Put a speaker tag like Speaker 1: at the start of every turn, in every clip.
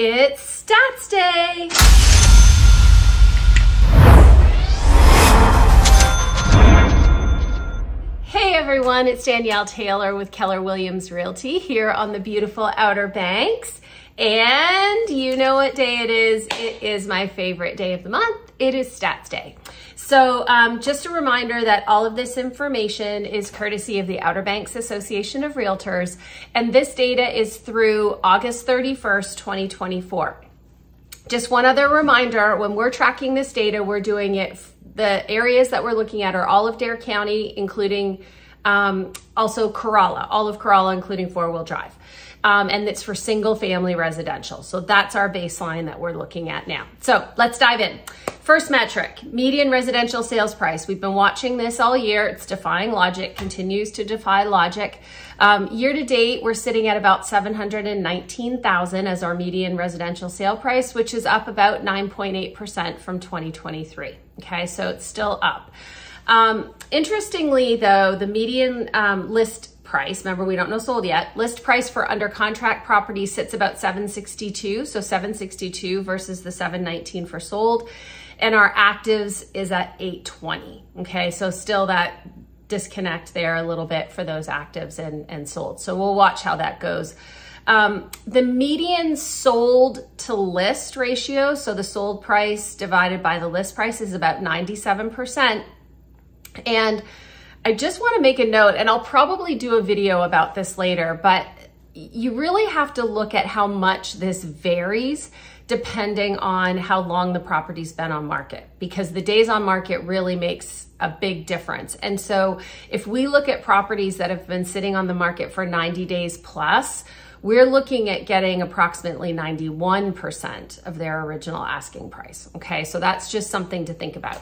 Speaker 1: It's Stats Day! Hey everyone, it's Danielle Taylor with Keller Williams Realty here on the beautiful Outer Banks. And you know what day it is. It is my favorite day of the month. It is Stats Day. So um, just a reminder that all of this information is courtesy of the Outer Banks Association of Realtors, and this data is through August 31st, 2024. Just one other reminder, when we're tracking this data, we're doing it, the areas that we're looking at are all of Dare County, including um, also Corolla, all of Corolla, including four-wheel drive um, and it's for single family residential. So that's our baseline that we're looking at now. So let's dive in. First metric, median residential sales price. We've been watching this all year. It's defying logic, continues to defy logic. Um, year to date, we're sitting at about 719,000 as our median residential sale price, which is up about 9.8% from 2023. Okay, so it's still up. Um, interestingly though, the median um, list price. Remember, we don't know sold yet. List price for under contract property sits about 762. So 762 versus the 719 for sold. And our actives is at 820. Okay. So still that disconnect there a little bit for those actives and, and sold. So we'll watch how that goes. Um, the median sold to list ratio, so the sold price divided by the list price is about 97%. And I just want to make a note, and I'll probably do a video about this later, but you really have to look at how much this varies depending on how long the property's been on market because the days on market really makes a big difference. And so if we look at properties that have been sitting on the market for 90 days plus, we're looking at getting approximately 91% of their original asking price. Okay, so that's just something to think about.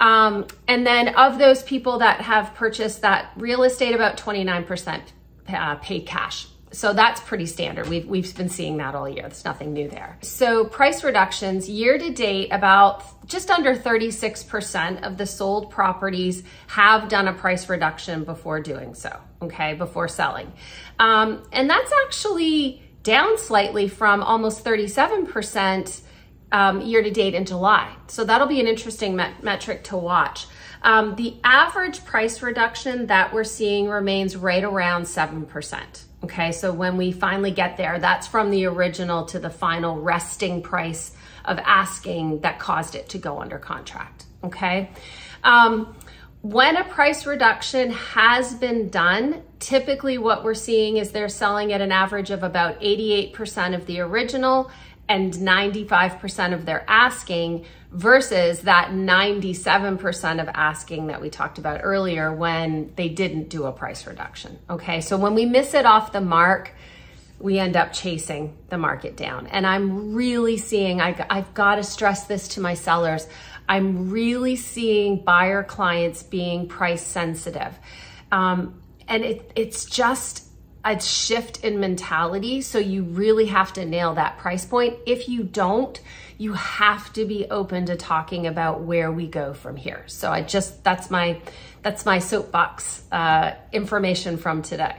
Speaker 1: Um, and then of those people that have purchased that real estate, about 29% uh, paid cash. So that's pretty standard. We've, we've been seeing that all year. There's nothing new there. So price reductions year to date, about just under 36% of the sold properties have done a price reduction before doing so, okay, before selling. Um, and that's actually down slightly from almost 37% um, year to date in July. So that'll be an interesting met metric to watch. Um, the average price reduction that we're seeing remains right around 7%. Okay, so when we finally get there, that's from the original to the final resting price of asking that caused it to go under contract. Okay. Um, when a price reduction has been done, typically what we're seeing is they're selling at an average of about 88% of the original and 95% of their asking versus that 97% of asking that we talked about earlier when they didn't do a price reduction. Okay, so when we miss it off the mark, we end up chasing the market down. And I'm really seeing, I, have got to stress this to my sellers, I'm really seeing buyer clients being price sensitive. Um, and it, it's just, a shift in mentality. So you really have to nail that price point. If you don't, you have to be open to talking about where we go from here. So I just, that's my, that's my soapbox uh, information from today.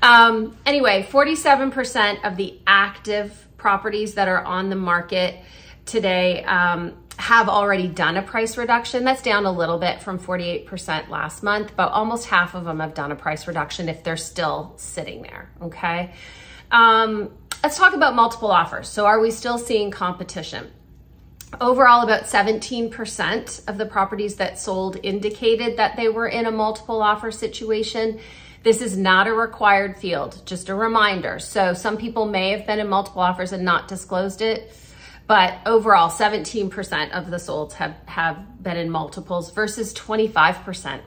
Speaker 1: Um, anyway, 47% of the active properties that are on the market today um, have already done a price reduction. That's down a little bit from 48% last month, but almost half of them have done a price reduction if they're still sitting there, okay? Um, let's talk about multiple offers. So are we still seeing competition? Overall, about 17% of the properties that sold indicated that they were in a multiple offer situation. This is not a required field, just a reminder. So some people may have been in multiple offers and not disclosed it but overall, 17% of the solds have, have been in multiples versus 25%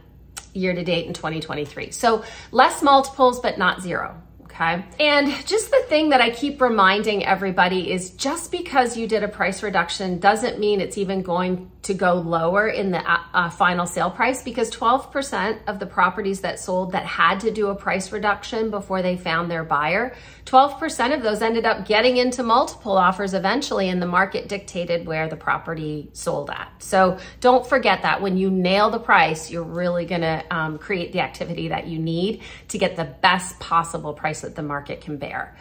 Speaker 1: year to date in 2023. So less multiples, but not zero okay? And just the thing that I keep reminding everybody is just because you did a price reduction doesn't mean it's even going to go lower in the uh, uh final sale price because 12% of the properties that sold that had to do a price reduction before they found their buyer, 12% of those ended up getting into multiple offers eventually and the market dictated where the property sold at. So don't forget that when you nail the price, you're really gonna um, create the activity that you need to get the best possible price the market can bear.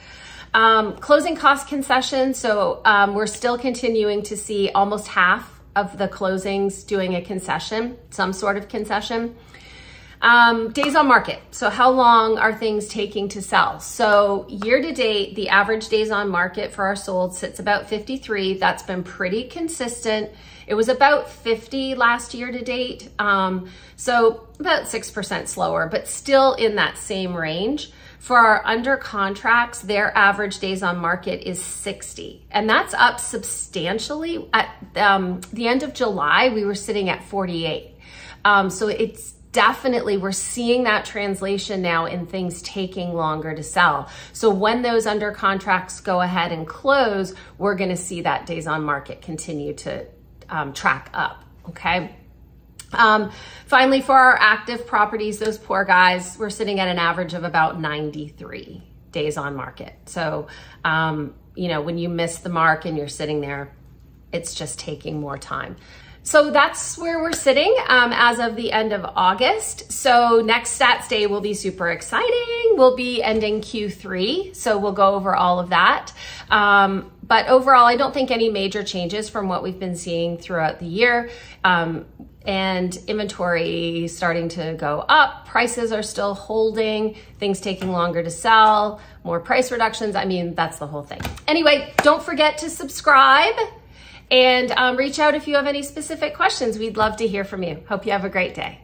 Speaker 1: Um, closing cost concession. So um, we're still continuing to see almost half of the closings doing a concession, some sort of concession. Um, days on market. So how long are things taking to sell? So year to date, the average days on market for our sold sits about 53. That's been pretty consistent. It was about 50 last year to date. Um, so about 6% slower, but still in that same range. For our under contracts, their average days on market is 60, and that's up substantially. At um, the end of July, we were sitting at 48. Um, so it's definitely we're seeing that translation now in things taking longer to sell. So when those under contracts go ahead and close, we're going to see that days on market continue to um, track up. Okay. Um, finally, for our active properties, those poor guys, we're sitting at an average of about 93 days on market. So, um, you know, when you miss the mark and you're sitting there, it's just taking more time. So that's where we're sitting um, as of the end of August. So next stats day will be super exciting. We'll be ending Q3, so we'll go over all of that. Um, but overall, I don't think any major changes from what we've been seeing throughout the year. Um, and inventory starting to go up. Prices are still holding, things taking longer to sell, more price reductions. I mean, that's the whole thing. Anyway, don't forget to subscribe and um, reach out if you have any specific questions. We'd love to hear from you. Hope you have a great day.